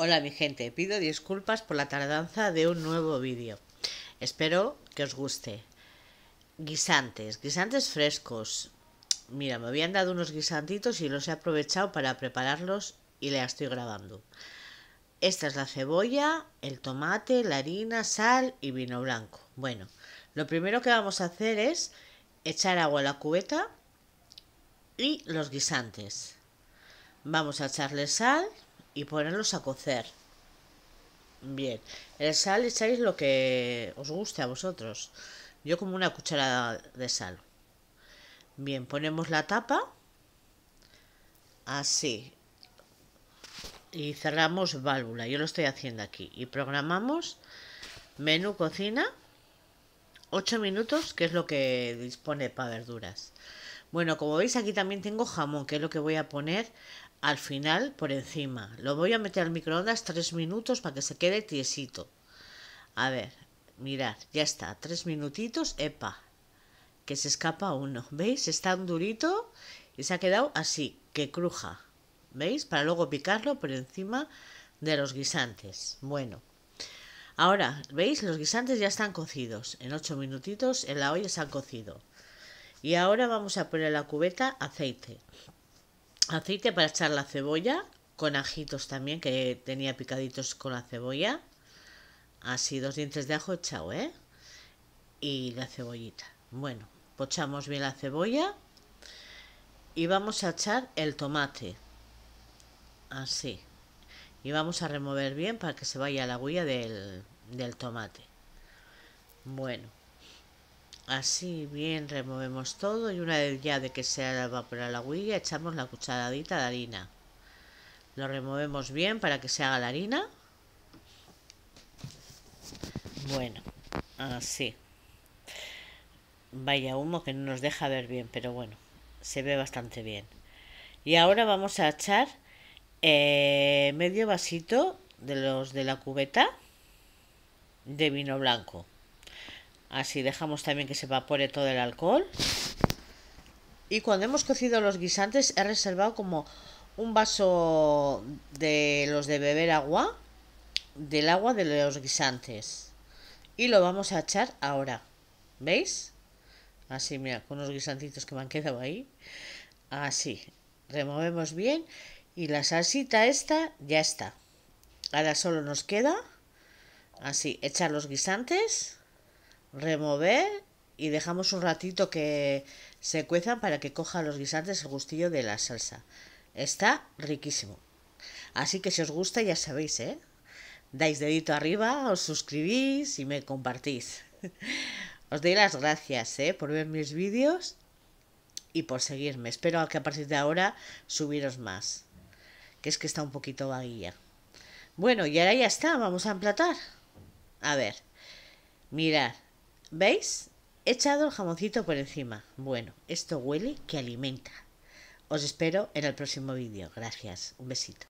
Hola mi gente, pido disculpas por la tardanza de un nuevo vídeo. Espero que os guste. Guisantes, guisantes frescos. Mira, me habían dado unos guisantitos y los he aprovechado para prepararlos y le estoy grabando. Esta es la cebolla, el tomate, la harina, sal y vino blanco. Bueno, lo primero que vamos a hacer es echar agua a la cubeta y los guisantes. Vamos a echarle sal y ponerlos a cocer. Bien, el sal echáis lo que os guste a vosotros. Yo como una cucharada de sal. Bien, ponemos la tapa. Así. Y cerramos válvula. Yo lo estoy haciendo aquí. Y programamos menú cocina. 8 minutos, que es lo que dispone para verduras. Bueno, como veis aquí también tengo jamón, que es lo que voy a poner al final por encima. Lo voy a meter al microondas tres minutos para que se quede tiesito. A ver, mirad, ya está, tres minutitos, epa, que se escapa uno. ¿Veis? Está un durito y se ha quedado así, que cruja. ¿Veis? Para luego picarlo por encima de los guisantes. Bueno, ahora, ¿veis? Los guisantes ya están cocidos. En ocho minutitos en la olla se han cocido. Y ahora vamos a poner la cubeta aceite aceite para echar la cebolla, con ajitos también, que tenía picaditos con la cebolla. Así, dos dientes de ajo echado, ¿eh? Y la cebollita. Bueno, pochamos bien la cebolla. Y vamos a echar el tomate. Así. Y vamos a remover bien para que se vaya la huella del, del tomate. Bueno. Así bien removemos todo y una vez ya de que se ha evaporado la huilla echamos la cucharadita de harina. Lo removemos bien para que se haga la harina. Bueno, así. Vaya humo que no nos deja ver bien, pero bueno, se ve bastante bien. Y ahora vamos a echar eh, medio vasito de los de la cubeta de vino blanco. Así dejamos también que se evapore todo el alcohol. Y cuando hemos cocido los guisantes he reservado como un vaso de los de beber agua, del agua de los guisantes. Y lo vamos a echar ahora. ¿Veis? Así, mira, con unos guisantitos que me han quedado ahí. Así. Removemos bien. Y la salsita esta ya está. Ahora solo nos queda así, echar los guisantes remover y dejamos un ratito que se cuezan para que coja los guisantes el gustillo de la salsa. Está riquísimo. Así que si os gusta ya sabéis, ¿eh? Dais dedito arriba, os suscribís y me compartís. Os doy las gracias, ¿eh? Por ver mis vídeos y por seguirme. Espero que a partir de ahora subiros más. Que es que está un poquito vaguilla. Bueno, y ahora ya está. Vamos a emplatar. A ver. Mirad. ¿Veis? He echado el jamoncito por encima. Bueno, esto huele que alimenta. Os espero en el próximo vídeo. Gracias. Un besito.